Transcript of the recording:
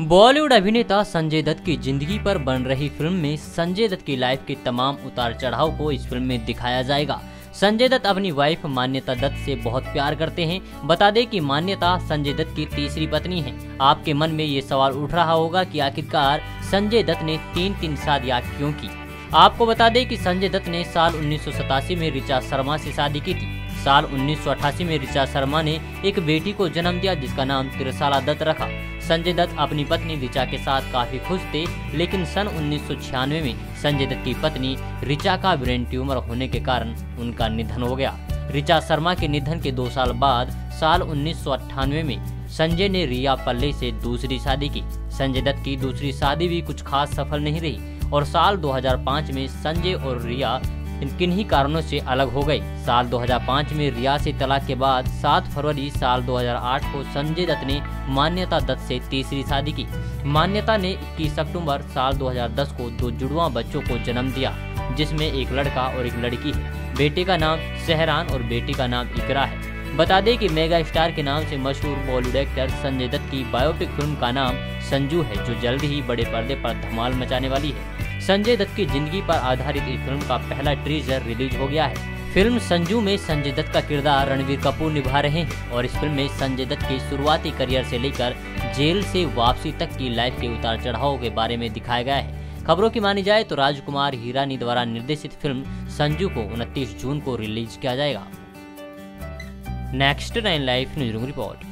बॉलीवुड अभिनेता संजय दत्त की ज़िंदगी पर बन रही फ़िल्म में संजय दत्त की लाइफ के तमाम उतार चढ़ाव को इस फ़िल्म में दिखाया जाएगा। संजय दत्त अपनी वाइफ मान्यता दत्त से बहुत प्यार करते हैं। बता दें कि मान्यता संजय दत्त की तीसरी पत्नी है। आपके मन में ये सवाल उठ रहा होगा कि आखिरकार संजय दत्त ने तीन तीन शादियाँ क्यों की? आपको बता दें कि संजय दत्त ने साल उन्नीस सौ सतासी में रिचा शर्मा से शादी की थी। साल 1988 में ऋचा शर्मा ने एक बेटी को जन्म दिया, जिसका नाम तिरसाला दत्त रखा। संजय दत्त अपनी पत्नी ऋचा के साथ काफ़ी खुश थे, लेकिन सन उन्नीस सौ छियानवे में संजय दत्त की पत्नी ऋचा का ब्रेन ट्यूमर होने के कारण उनका निधन हो गया। ऋचा शर्मा के निधन के दो साल बाद, साल उन्नीस सौ अट्ठानवे में संजय ने रिया पल्ले से दूसरी शादी की। संजय दत्त की दूसरी शादी भी कुछ खास सफल नहीं रही, और साल 2005 में संजय और रिया किन्हीं कारणों से अलग हो गए साल 2005 में रिया से तलाक के बाद 7 फरवरी साल 2008 को संजय दत्त ने मान्यता दत्त से तीसरी शादी की। मान्यता ने 21 अक्टूबर साल 2010 को दो जुड़वा बच्चों को जन्म दिया, जिसमें एक लड़का और एक लड़की है। बेटे का नाम सहरान और बेटी का नाम इकरा है। बता दें कि मेगा स्टार के नाम से मशहूर बॉलीवुड एक्टर संजय दत्त की बायोपिक फ़िल्म का नाम संजू है, जो जल्द ही बड़े पर्दे पर धमाल मचाने वाली है। संजय दत्त की ज़िंदगी पर आधारित इस फ़िल्म का पहला ट्रीजर रिलीज़ हो गया है। फ़िल्म संजू में संजय दत्त का किरदार रणवीर कपूर निभा रहे हैं और इस फ़िल्म में संजय दत्त के शुरुआती करियर से लेकर जेल से वापसी तक की लाइफ के उतार चढ़ाव के बारे में दिखाया गया है। खबरों की मानी जाए तो राजकुमार हीरानी द्वारा निर्देशित फ़िल्म संजू को उनतीस जून को रिलीज़ किया जाएगा। Next nine life news report.